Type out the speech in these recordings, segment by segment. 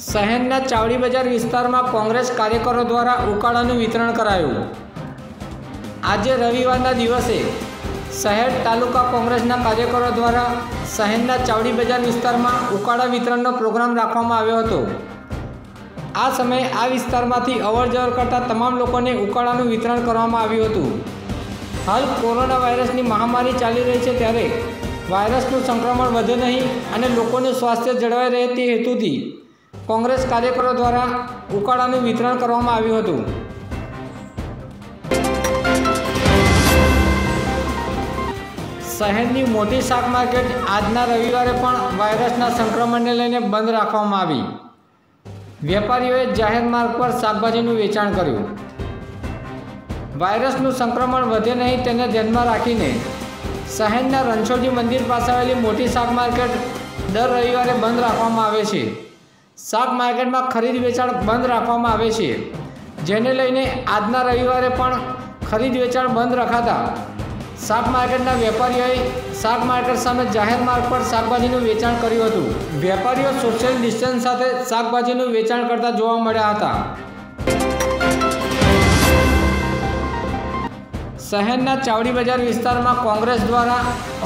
શહેરના ચાવડી બજાર વિસ્તારમાં કોંગ્રેસ કાર્યકરો દ્વારા ઉકાળાનું વિતરણ કરાયું. આજે રવિવારના દિવસે શહેર તાલુકા કોંગ્રેસના કાર્યકરો દ્વારા શહેરના ચાવડી બજાર વિસ્તારમાં ઉકાળા વિતરણનો પ્રોગ્રામ રાખવામાં આવ્યો હતો. આ સમયે આ વિસ્તારમાંથી અવરજવર કરતા તમામ લોકોને ઉકાળાનું વિતરણ કરવામાં આવ્યું હતું. હાલ કોરોના વાયરસની મહામારી ચાલી રહી છે ત્યારે વાયરસનું સંક્રમણ વધે નહીં અને લોકોનું સ્વાસ્થ્ય જળવાઈ રહે તે હેતુથી કોંગ્રેસ કાર્યકરો દ્વારા ઉકાળાનું વિતરણ કરવામાં આવ્યું હતું. શહેરની મોટી શાક માર્કેટ આજના રવિવારે પણ વાયરસના સંક્રમણને લઈને બંધ રાખવામાં આવી. વેપારીઓએ જાહેર માર્ગ પર શાકભાજીનું વેચાણ કર્યું. વાયરસનું સંક્રમણ વધે નહીં તેને ધ્યાનમાં રાખીને શહેરના રણછોડજી મંદિર પાસે આવેલી મોટી શાક માર્કેટ દર રવિવારે બંધ રાખવામાં આવે છે. શાક માર્કેટમાં ખરીદ વેચાણ બંધ રાખવામાં આવે છે. જેને લઈને આજના રવિવારે પણ ખરીદ વેચાણ બંધ રખાતા શાક માર્કેટના વેપારીઓએ શાક માર્કેટ સામે જાહેર માર્ગ પર શાકભાજીનું વેચાણ કર્યું હતું. વેપારીઓ સોશિયલ ડિસ્ટન્સ સાથે શાકભાજીનું વેચાણ કરતા જોવા મળ્યા હતા. શહેરના ચાવડી બજાર વિસ્તારમાં કોંગ્રેસ દ્વારા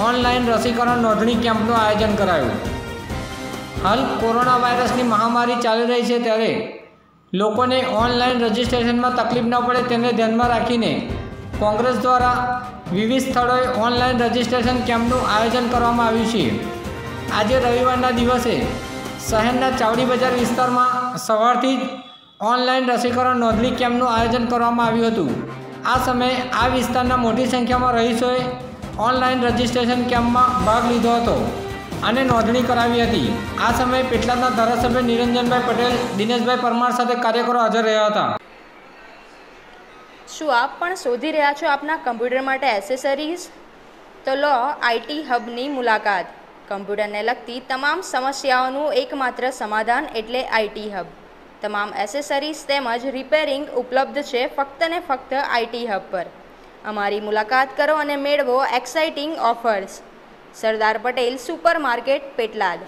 ઓનલાઈન રસીકરણ નોંધણી કેમ્પનું આયોજન કરાયું. હાલ કોરોના વાયરસની મહામારી ચાલી રહી છે ત્યારે લોકોને ઓનલાઈન રજિસ્ટ્રેશનમાં તકલીફ ન પડે તેને ધ્યાનમાં રાખીને કોંગ્રેસ દ્વારા વિવિધ સ્થળોએ ઓનલાઈન રજિસ્ટ્રેશન કેમ્પનું આયોજન કરવામાં આવ્યું છે. આજે રવિવારના દિવસે શહેરના ચાવડી બજાર વિસ્તારમાં સવારથી જ ઓનલાઈન રસીકરણ નોંધણી કેમ્પનું આયોજન કરવામાં આવ્યું હતું. આ સમયે આ વિસ્તારના મોટી સંખ્યામાં રહીશોએ ઓનલાઈન રજિસ્ટ્રેશન કેમ્પમાં ભાગ લીધો હતો. અને નોંધણી કરાવી હતી. આ સમયે પેટલાદના ધારાસભ્ય નિરંજનભાઈ પટેલ, દિનેશભાઈ પરમાર સાથે કાર્યકરો હાજર રહ્યા હતા. શું આપ પણ શોધી રહ્યા છો આપના કમ્પ્યુટર માટે એસેસરીઝ તો લો આઈટી હબની મુલાકાત. કમ્પ્યુટરને લગતી તમામ સમસ્યાઓનું એકમાત્ર સમાધાન એટલે આઈટી હબ. તમામ એસેસરીઝ તેમજ રિપેરિંગ ઉપલબ્ધ છે ફક્ત ને ફક્ત આઈટી હબ પર. અમારી મુલાકાત કરો અને મેળવો exciting offers Sardar Patel supermarket Petlad